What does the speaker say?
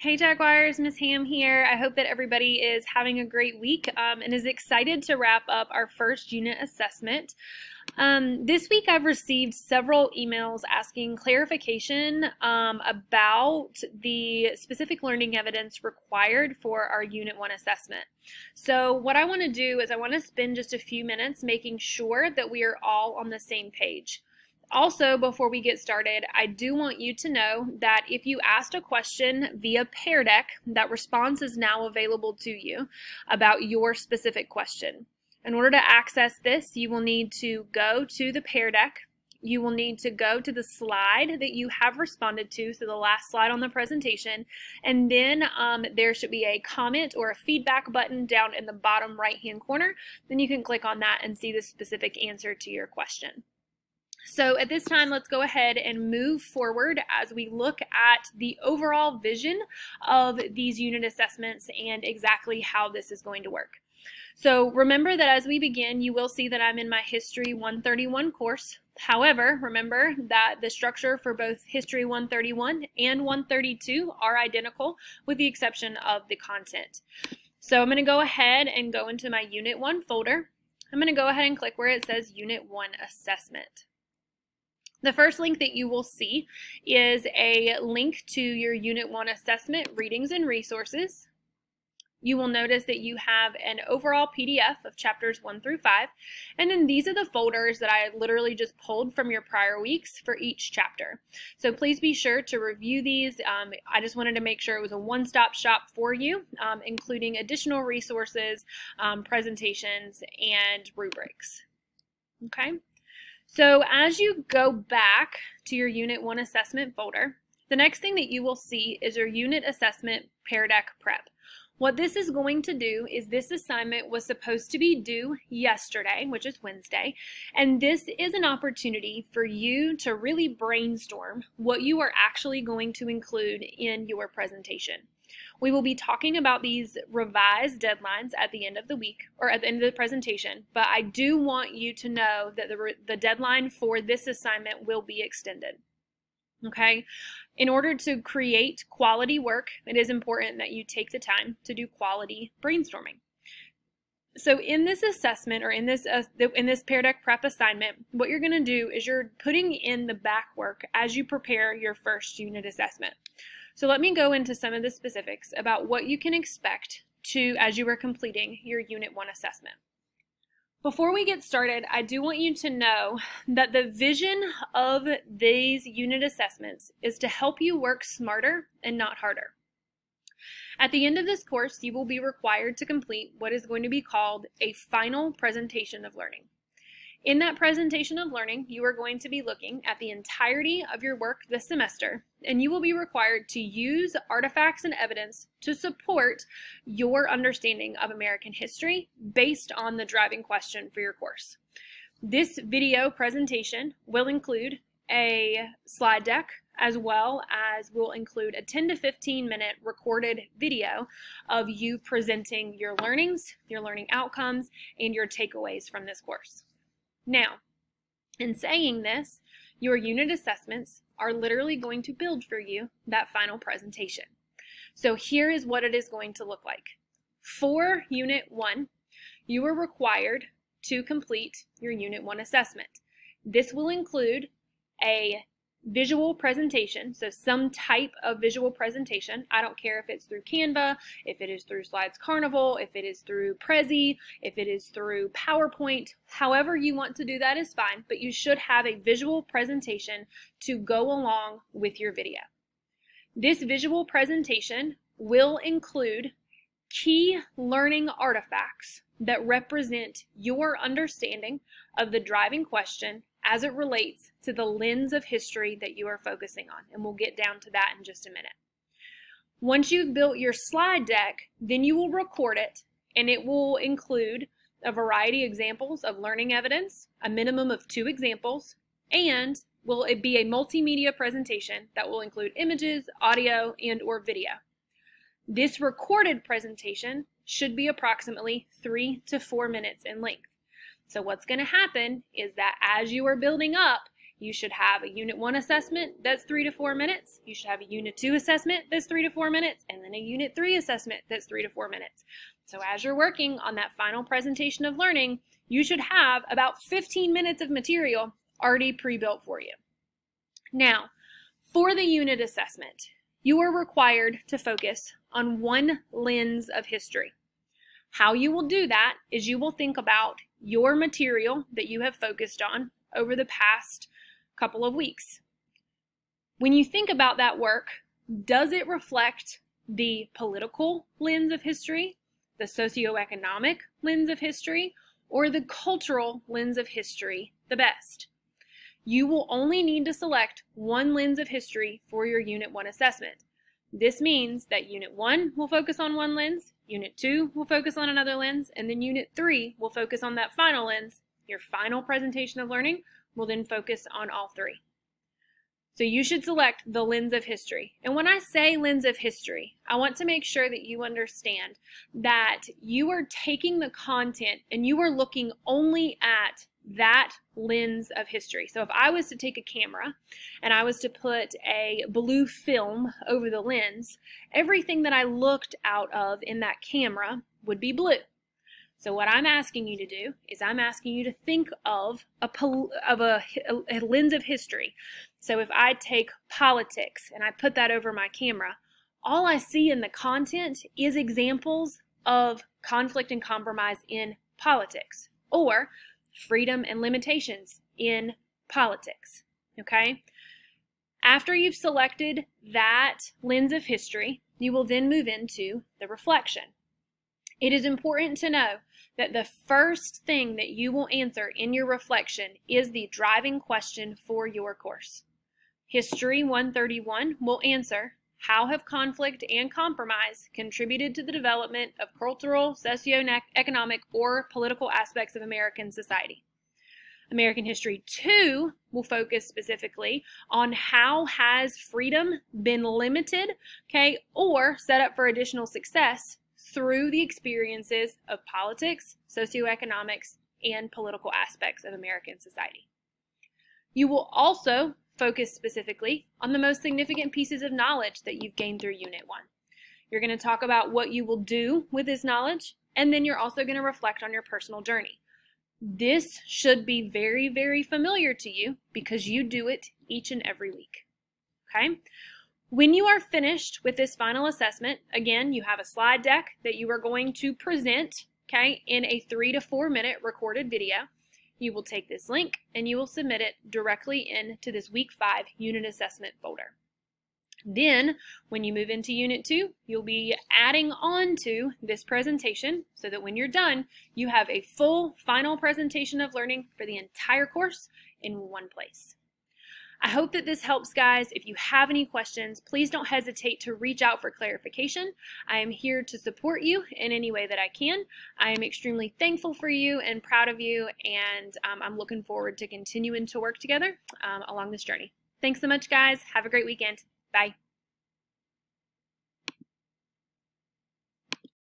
Hey Jaguars, Miss Ham here. I hope that everybody is having a great week um, and is excited to wrap up our first unit assessment. Um, this week I've received several emails asking clarification um, about the specific learning evidence required for our Unit 1 assessment. So what I want to do is I want to spend just a few minutes making sure that we are all on the same page. Also, before we get started, I do want you to know that if you asked a question via Pear Deck, that response is now available to you about your specific question. In order to access this, you will need to go to the Pear Deck. You will need to go to the slide that you have responded to, so the last slide on the presentation, and then um, there should be a comment or a feedback button down in the bottom right-hand corner. Then you can click on that and see the specific answer to your question. So at this time, let's go ahead and move forward as we look at the overall vision of these unit assessments and exactly how this is going to work. So remember that as we begin, you will see that I'm in my History 131 course. However, remember that the structure for both History 131 and 132 are identical with the exception of the content. So I'm going to go ahead and go into my Unit 1 folder. I'm going to go ahead and click where it says Unit 1 Assessment. The first link that you will see is a link to your Unit 1 assessment, readings and resources. You will notice that you have an overall PDF of chapters 1 through 5, and then these are the folders that I literally just pulled from your prior weeks for each chapter. So please be sure to review these. Um, I just wanted to make sure it was a one-stop shop for you, um, including additional resources, um, presentations, and rubrics. Okay. So as you go back to your Unit 1 assessment folder, the next thing that you will see is your Unit Assessment Pear Deck Prep. What this is going to do is this assignment was supposed to be due yesterday, which is Wednesday, and this is an opportunity for you to really brainstorm what you are actually going to include in your presentation. We will be talking about these revised deadlines at the end of the week or at the end of the presentation, but I do want you to know that the, the deadline for this assignment will be extended. Okay, in order to create quality work, it is important that you take the time to do quality brainstorming. So in this assessment or in this uh, in this Pear Deck prep assignment, what you're going to do is you're putting in the back work as you prepare your first unit assessment. So let me go into some of the specifics about what you can expect to as you are completing your Unit 1 assessment. Before we get started, I do want you to know that the vision of these unit assessments is to help you work smarter and not harder. At the end of this course, you will be required to complete what is going to be called a final presentation of learning. In that presentation of learning, you are going to be looking at the entirety of your work this semester, and you will be required to use artifacts and evidence to support your understanding of American history based on the driving question for your course. This video presentation will include a slide deck as well as will include a 10 to 15 minute recorded video of you presenting your learnings, your learning outcomes, and your takeaways from this course. Now, in saying this, your unit assessments are literally going to build for you that final presentation. So here is what it is going to look like. For Unit 1, you are required to complete your Unit 1 assessment. This will include a visual presentation, so some type of visual presentation. I don't care if it's through Canva, if it is through Slides Carnival, if it is through Prezi, if it is through PowerPoint, however you want to do that is fine, but you should have a visual presentation to go along with your video. This visual presentation will include key learning artifacts that represent your understanding of the driving question as it relates to the lens of history that you are focusing on. And we'll get down to that in just a minute. Once you've built your slide deck, then you will record it and it will include a variety of examples of learning evidence, a minimum of two examples, and will it be a multimedia presentation that will include images, audio, and or video. This recorded presentation should be approximately three to four minutes in length. So what's going to happen is that as you are building up, You should have a Unit 1 assessment that's 3 to 4 minutes. You should have a Unit 2 assessment that's 3 to 4 minutes, and then a Unit 3 assessment that's 3 to 4 minutes. So as you're working on that final presentation of learning, you should have about 15 minutes of material already pre-built for you. Now, for the unit assessment, you are required to focus on one lens of history. How you will do that is you will think about your material that you have focused on over the past couple of weeks. When you think about that work, does it reflect the political lens of history, the socioeconomic lens of history, or the cultural lens of history the best? You will only need to select one lens of history for your Unit 1 assessment. This means that Unit 1 will focus on one lens, Unit 2 will focus on another lens, and then Unit 3 will focus on that final lens. Your final presentation of learning will then focus on all three. So you should select the lens of history. And when I say lens of history, I want to make sure that you understand that you are taking the content and you are looking only at that lens of history. So if I was to take a camera and I was to put a blue film over the lens, everything that I looked out of in that camera would be blue. So what I'm asking you to do is I'm asking you to think of a of a, a lens of history. So if I take politics and I put that over my camera, all I see in the content is examples of conflict and compromise in politics or freedom and limitations in politics. Okay? After you've selected that lens of history, you will then move into the reflection. It is important to know that the first thing that you will answer in your reflection is the driving question for your course. History 131 will answer, how have conflict and compromise contributed to the development of cultural, socio-economic, or political aspects of American society? American History 2 will focus specifically on how has freedom been limited, okay, or set up for additional success through the experiences of politics, socioeconomics, and political aspects of American society. You will also focus specifically on the most significant pieces of knowledge that you've gained through Unit 1. You're going to talk about what you will do with this knowledge, and then you're also going to reflect on your personal journey. This should be very, very familiar to you because you do it each and every week. Okay? When you are finished with this final assessment, again, you have a slide deck that you are going to present, okay, in a three to four minute recorded video. You will take this link and you will submit it directly into this week five unit assessment folder. Then, when you move into Unit 2, you'll be adding on to this presentation so that when you're done, you have a full final presentation of learning for the entire course in one place. I hope that this helps, guys. If you have any questions, please don't hesitate to reach out for clarification. I am here to support you in any way that I can. I am extremely thankful for you and proud of you, and um, I'm looking forward to continuing to work together um, along this journey. Thanks so much, guys. Have a great weekend. Bye.